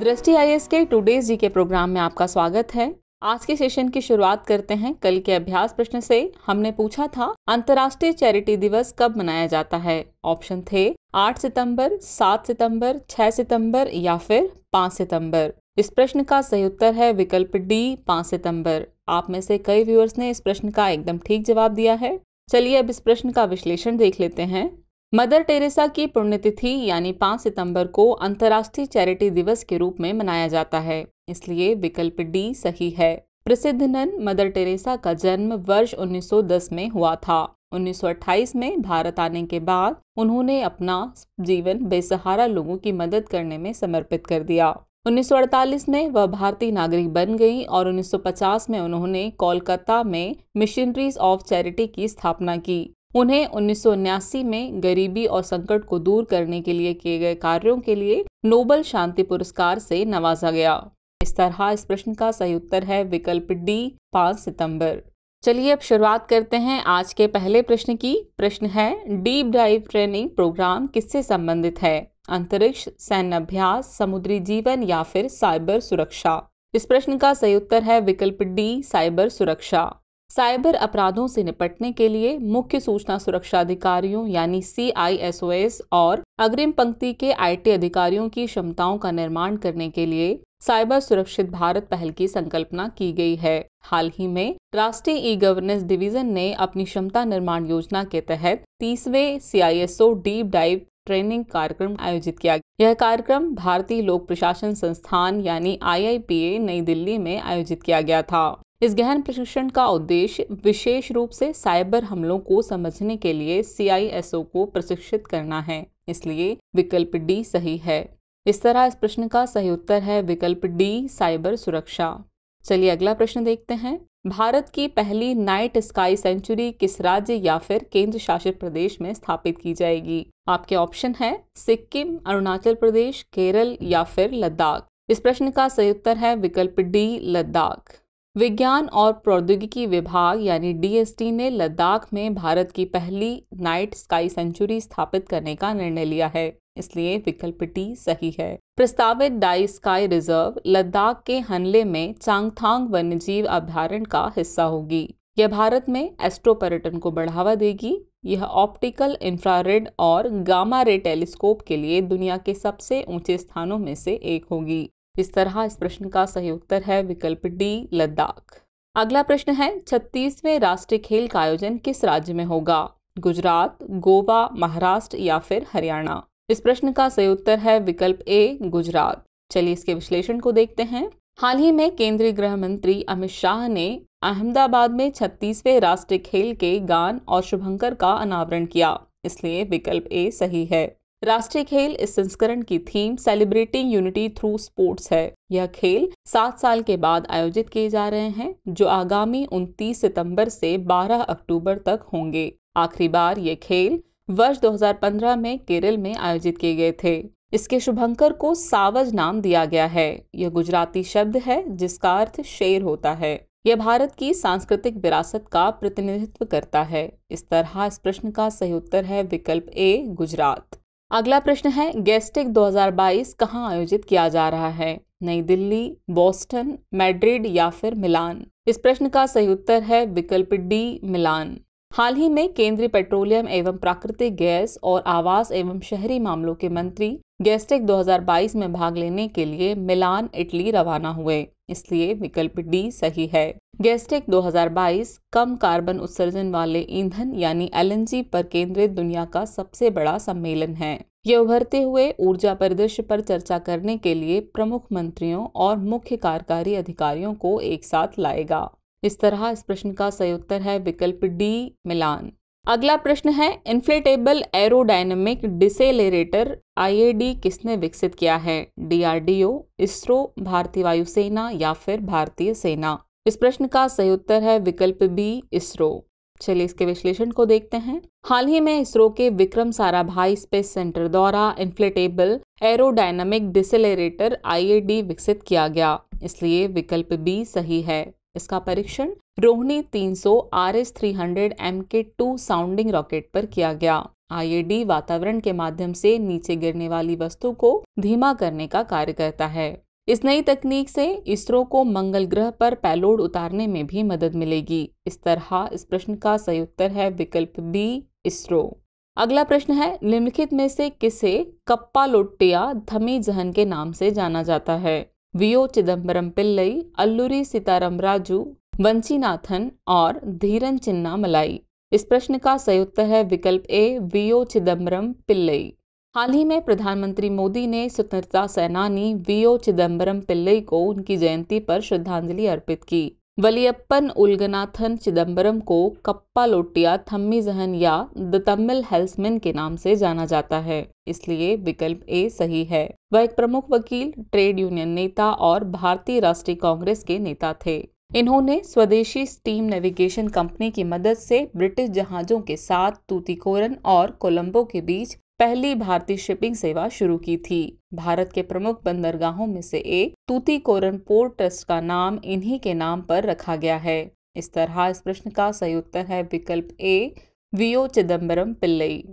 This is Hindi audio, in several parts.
दृष्टि आई के टूडेज जी के प्रोग्राम में आपका स्वागत है। आज के सेशन की शुरुआत करते हैं। कल के अभ्यास प्रश्न से हमने पूछा था अंतर्राष्ट्रीय चैरिटी दिवस कब मनाया जाता है? ऑप्शन थे 8 सितंबर, 7 सितंबर, 6 सितंबर या फिर 5 सितंबर। इस प्रश्न का सही उत्तर है विकल्प डी 5 सितंबर। आप में से कई व्यूअर्स ने इस प्रश्न का एकदम ठीक जवाब दिया है। चलिए अब इस प्रश्न का विश्लेषण देख लेते हैं। मदर टेरेसा की पुण्यतिथि यानी 5 सितंबर को अंतर्राष्ट्रीय चैरिटी दिवस के रूप में मनाया जाता है। इसलिए विकल्प डी सही है। प्रसिद्ध नन मदर टेरेसा का जन्म वर्ष 1910 में हुआ था। 1928 में भारत आने के बाद उन्होंने अपना जीवन बेसहारा लोगों की मदद करने में समर्पित कर दिया। 1948 में वह भारतीय नागरिक बन गई और 1950 में उन्होंने कोलकाता में मिशनरीज ऑफ़ चैरिटी की स्थापना की। उन्हें उन्नीस में गरीबी और संकट को दूर करने के लिए किए गए कार्यों के लिए नोबल शांति पुरस्कार से नवाजा गया। इस तरह इस प्रश्न का सही उत्तर है विकल्प डी, पाँच सितंबर। चलिए अब शुरुआत करते हैं आज के पहले प्रश्न की। प्रश्न है, डीप डाइव ट्रेनिंग प्रोग्राम किससे संबंधित है? अंतरिक्ष, सैन्य अभ्यास, समुद्री जीवन या फिर साइबर सुरक्षा? इस प्रश्न का सही उत्तर है विकल्प डी, साइबर सुरक्षा। साइबर अपराधों से निपटने के लिए मुख्य सूचना सुरक्षा अधिकारियों यानी सीआईएसओएस और अग्रिम पंक्ति के आईटी अधिकारियों की क्षमताओं का निर्माण करने के लिए साइबर सुरक्षित भारत पहल की संकल्पना की गई है। हाल ही में राष्ट्रीय ई गवर्नेंस डिवीज़न ने अपनी क्षमता निर्माण योजना के तहत तीसवे सीआईएसओ डीप डाइव ट्रेनिंग कार्यक्रम आयोजित किया। यह कार्यक्रम भारतीय लोक प्रशासन संस्थान यानी आईआईपीए नई दिल्ली में आयोजित किया गया था। इस गहन प्रशिक्षण का उद्देश्य विशेष रूप से साइबर हमलों को समझने के लिए सीआईएसओ को प्रशिक्षित करना है, इसलिए विकल्प डी सही है। इस तरह इस प्रश्न का सही उत्तर है विकल्प डी साइबर सुरक्षा। चलिए अगला प्रश्न देखते हैं। भारत की पहली नाइट स्काई सेंचुरी किस राज्य या फिर केंद्र शासित प्रदेश में स्थापित की जाएगी? आपके ऑप्शन है सिक्किम, अरुणाचल प्रदेश, केरल या फिर लद्दाख। इस प्रश्न का सही उत्तर है विकल्प डी लद्दाख। विज्ञान और प्रौद्योगिकी विभाग यानी डीएसटी ने लद्दाख में भारत की पहली नाइट स्काई सेंचुरी स्थापित करने का निर्णय लिया है। इसलिए विकल्प टी सही है। प्रस्तावित डाई स्काई रिज़र्व लद्दाख के हनले में चांगथांग वन्यजीव अभ्यारण्य का हिस्सा होगी। यह भारत में एस्ट्रो पर्यटन को बढ़ावा देगी। यह ऑप्टिकल इंफ्रारेड और गामा रे टेलीस्कोप के लिए दुनिया के सबसे ऊँचे स्थानों में से एक होगी। इस तरह इस प्रश्न का सही उत्तर है विकल्प डी, लद्दाख। अगला प्रश्न है, छत्तीसवें राष्ट्रीय खेल का आयोजन किस राज्य में होगा? गुजरात, गोवा, महाराष्ट्र या फिर हरियाणा? इस प्रश्न का सही उत्तर है विकल्प ए, गुजरात। चलिए इसके विश्लेषण को देखते हैं। हाल ही में केंद्रीय गृह मंत्री अमित शाह ने अहमदाबाद में छत्तीसवें राष्ट्रीय खेल के गान और शुभंकर का अनावरण किया। इसलिए विकल्प ए सही है। राष्ट्रीय खेल इस संस्करण की theme celebrating unity through sports है। यह खेल सात साल के बाद आयोजित किए जा रहे हैं, जो आगामी 29 सितंबर से 12 अक्टूबर तक होंगे। आखिरी बार ये खेल वर्ष 2015 में केरल में आयोजित किए गए थे। इसके शुभंकर को सावज नाम दिया गया है। यह गुजराती शब्द है, जिसका अर्थ शेर होता है। यह भारत की सांस्कृतिक विरासत का प्रतिनिधित्व करता है। इस तरह इस प्रश्न का सही उत्तर है विकल्प ए, गुजरात। अगला प्रश्न है गेस्टिक 2022 कहाँ आयोजित किया जा रहा है? नई दिल्ली, बोस्टन, मैड्रिड या फिर मिलान? इस प्रश्न का सही उत्तर है, विकल्प डी, मिलान। हाल ही में केंद्रीय पेट्रोलियम एवं प्राकृतिक गैस और आवास एवं शहरी मामलों के मंत्री गेस्टिक 2022 में भाग लेने के लिए मिलान, इटली रवाना हुए। इसलिए विकल्प डी सही है। गेस्टिक 2022 कम कार्बन उत्सर्जन वाले ईंधन यानी एलएनजी पर केंद्रित दुनिया का सबसे बड़ा सम्मेलन है। ये उभरते हुए ऊर्जा परिदृश्य पर चर्चा करने के लिए प्रमुख मंत्रियों और मुख्य कार्यकारी अधिकारियों को एक साथ लाएगा। इस तरह इस प्रश्न का सही उत्तर है विकल्प डी, मिलान। अगला प्रश्न है, इन्फ्लेटेबल एरोडायनेमिक डिसेलेरेटर आईएडी किसने विकसित किया है? डीआरडीओ, इसरो, भारतीय वायुसेना या फिर भारतीय सेना? इस प्रश्न का सही उत्तर है विकल्प बी, इसरो। चलिए इसके विश्लेषण को देखते हैं। हाल ही में इसरो के विक्रम साराभाई स्पेस सेंटर द्वारा इन्फ्लेटेबल एरोडायनामिक डिसेलेरेटर आईएडी विकसित किया गया, इसलिए विकल्प बी सही है। इसका परीक्षण Rohini 300 R S three hundred M K two sounding rocket पर किया गया। आईएडी वातावरण के माध्यम से नीचे गिरने वाली वस्तु को धीमा करने का कार्य करता है। इस नई तकनीक से इसरो को मंगल ग्रह पर पैलोड उतारने में भी मदद मिलेगी। इस तरह इस प्रश्न का सही उत्तर है विकल्प बी, इसरो। अगला प्रश्न है, निम्नलिखित में से किसे कप्पा लोट्टिया धमी जहन के नाम से जाना जाता है? वियो चिदम्बरम पिल्लई, अल्लूरी सीताराम राजू, वंशीनाथन और धीरन चिन्ना मलाई इस प्रश्न का सही उत्तर है विकल्प ए, वियो चिदम्बरम पिल्लई। हाल ही में प्रधानमंत्री मोदी ने स्वतंत्रता सेनानी वी ओ चिदम्बरम पिल्लई को उनकी जयंती पर श्रद्धांजलि अर्पित की। वलियप्पन उलगनाथन चिदम्बरम को कप्पा लोटिया, थम्मी जहन या द तमिल हेल्समिन के नाम से जाना जाता है, इसलिए विकल्प ए सही है। वह एक प्रमुख वकील, ट्रेड यूनियन नेता और भारतीय राष्ट्रीय कांग्रेस के नेता थे। इन्होंने स्वदेशी स्टीम नेविगेशन कंपनी की मदद से ब्रिटिश जहाजों के साथ तूतीकोरन और कोलंबो के बीच पहली भारतीय शिपिंग सेवा शुरू की थी। भारत के प्रमुख बंदरगाहों में से एक तूतीकोरन पोर्ट ट्रस्ट का नाम इन्हीं के नाम पर रखा गया है। इस तरह इस प्रश्न का सही उत्तर है विकल्प ए वीओ चिदम्बरम पिल्लई।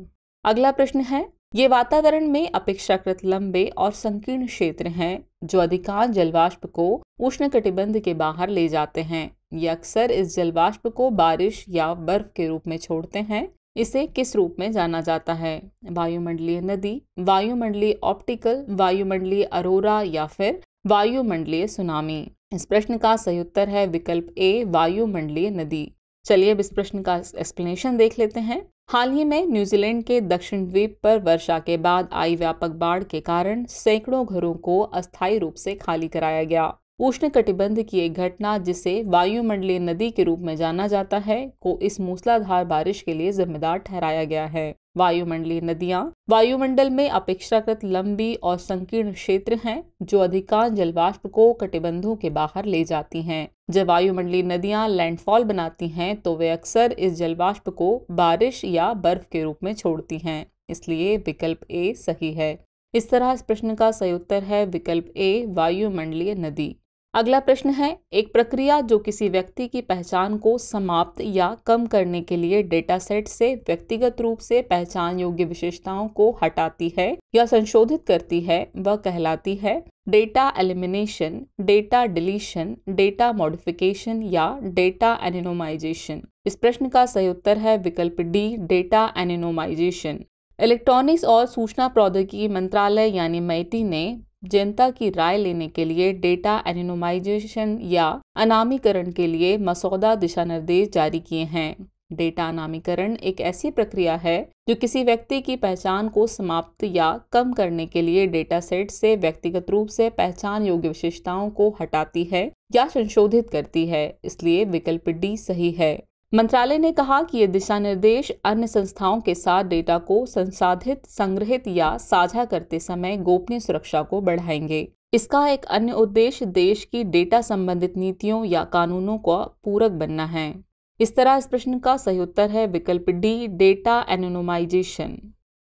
अगला प्रश्न है, ये वातावरण में अपेक्षाकृत लंबे और संकीर्ण क्षेत्र हैं, जो अधिकांश जलवाष्प को उष्ण कटिबंध के बाहर ले जाते हैं। ये अक्सर इस जलवाष्प को बारिश या बर्फ़ के रूप में छोड़ते हैं। इसे किस रूप में जाना जाता है? वायुमंडलीय नदी, वायुमंडलीय ऑप्टिकल, वायुमंडलीय अरोरा या फिर वायुमंडलीय सुनामी? इस प्रश्न का सही उत्तर है विकल्प ए, वायुमंडलीय नदी। चलिए अब इस प्रश्न का एक्सप्लेनेशन देख लेते हैं। हाल ही में न्यूजीलैंड के दक्षिण द्वीप पर वर्षा के बाद आई व्यापक बाढ़ के कारण सैकड़ों घरों को अस्थायी रूप से खाली कराया गया। उष्ण कटिबंध की एक घटना जिसे वायुमंडलीय नदी के रूप में जाना जाता है, को इस मूसलाधार बारिश के लिए जिम्मेदार ठहराया गया है। वायुमंडलीय नदियाँ वायुमंडल में अपेक्षाकृत लंबी और संकीर्ण क्षेत्र हैं, जो अधिकांश जलवाष्प को कटिबंधों के बाहर ले जाती हैं। जब वायुमंडलीय नदियाँ लैंडफॉल बनाती हैं तो वे अक्सर इस जलवाष्प को बारिश या बर्फ़ के रूप में छोड़ती हैं। इसलिए विकल्प ए सही है। इस तरह इस प्रश्न का सही उत्तर है विकल्प ए, वायुमंडलीय नदी। अगला प्रश्न है, एक प्रक्रिया जो किसी व्यक्ति की पहचान को समाप्त या कम करने के लिए डेटा सेट से व्यक्तिगत रूप से पहचान योग्य विशेषताओं को हटाती है या संशोधित करती है, वह कहलाती है data elimination data deletion data modification या डेटा एनिनोमाइजेशन इस प्रश्न का सही उत्तर है विकल्प डी डेटा एनिनोमाइजेशन इलेक्ट्रॉनिक्स और सूचना प्रौद्योगिकी मंत्रालय यानी मैटी ने जनता की राय लेने के लिए डेटा एनिनोमाइजेशन या अनामीकरण के लिए मसौदा दिशा निर्देश जारी किए हैं। डेटा अनामीकरण एक ऐसी प्रक्रिया है जो किसी व्यक्ति की पहचान को समाप्त या कम करने के लिए डेटा सेट से व्यक्तिगत रूप से पहचान योग्य विशेषताओं को हटाती है या संशोधित करती है, इसलिए विकल्प डी सही है। मंत्रालय ने कहा कि ये दिशा निर्देश अन्य संस्थाओं के साथ डेटा को संसाधित, संग्रहित या साझा करते समय गोपनीय सुरक्षा को बढ़ाएँगे। इसका एक अन्य उद्देश्य देश की डेटा संबंधित नीतियों या कानूनों का पूरक बनना है। इस तरह इस प्रश्न का सही उत्तर है विकल्प डी, डेटा एनोनोमाइजेशन।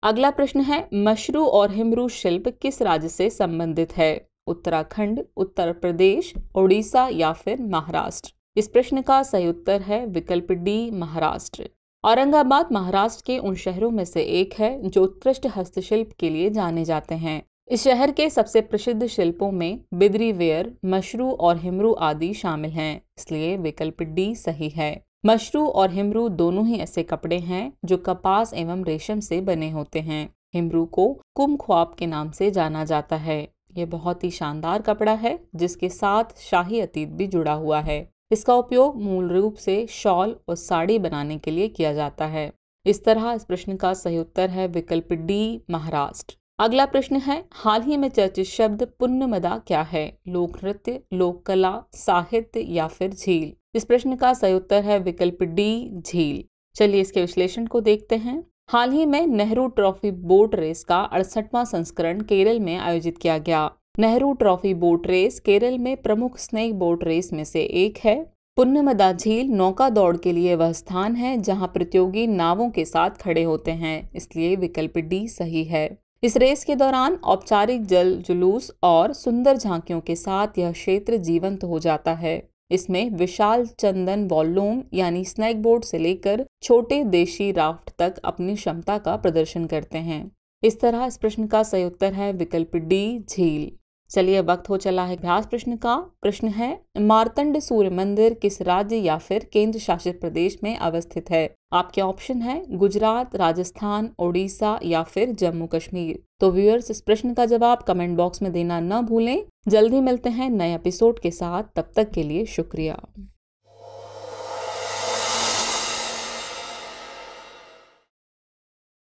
अगला प्रश्न है, मशरू और हिमरू शिल्प किस राज्य से संबंधित है? उत्तराखंड, उत्तर प्रदेश, ओडिशा या फिर महाराष्ट्र? इस प्रश्न का सही उत्तर है विकल्प डी, महाराष्ट्र। औरंगाबाद, महाराष्ट्र के उन शहरों में से एक है जो उत्कृष्ट हस्तशिल्प के लिए जाने जाते हैं। इस शहर के सबसे प्रसिद्ध शिल्पों में बिदरी वेयर, मशरू और हिमरू आदि शामिल हैं, इसलिए विकल्प डी सही है। मशरू और हिमरू दोनों ही ऐसे कपड़े हैं जो कपास एवं रेशम से बने होते हैं। हिमरू को कुम ख्वाब के नाम से जाना जाता है। ये बहुत ही शानदार कपड़ा है, जिसके साथ शाही अतीत भी जुड़ा हुआ है। इसका उपयोग मूल रूप से शॉल और साड़ी बनाने के लिए किया जाता है। इस तरह इस प्रश्न का सही उत्तर है विकल्प डी, महाराष्ट्र। अगला प्रश्न है, हाल ही में चर्चित शब्द पुण्यमदा क्या है? लोक नृत्य, लोक कला, साहित्य या फिर झील? इस प्रश्न का सही उत्तर है विकल्प डी, झील। चलिए इसके विश्लेषण को देखते हैं। हाल ही में नेहरू ट्रॉफी बोट रेस का अड़सठवां संस्करण केरल में आयोजित किया गया। Nehru trophy boat race Kerala में प्रमुख स्नेक बोट रेस में से एक है। पुन्नमदा झील नौका दौड़ के लिए वह स्थान है जहाँ प्रतियोगी नावों के साथ खड़े होते हैं, इसलिए विकल्प डी सही है। इस रेस के दौरान औपचारिक जल जुलूस और सुंदर झांकियों के साथ यह क्षेत्र जीवंत हो जाता है। इसमें विशाल चंदन वॉल्यूम यानी स्नैक बोर्ड से लेकर छोटे देशी राफ्ट तक अपनी क्षमता का प्रदर्शन करते हैं। इस तरह इस प्रश्न का सही उत्तर है विकल्प डी झील। चलिए वक्त हो चला है अभ्यास प्रश्न का। प्रश्न है, मारतंड सूर्य मंदिर किस राज्य या फिर केंद्र शासित प्रदेश में अवस्थित है? आपके ऑप्शन है, गुजरात, राजस्थान, ओडिशा या फिर जम्मू कश्मीर। तो व्यूअर्स, इस प्रश्न का जवाब कमेंट बॉक्स में देना न भूलें। जल्दी मिलते हैं नए एपिसोड के साथ, तब तक के लिए शुक्रिया।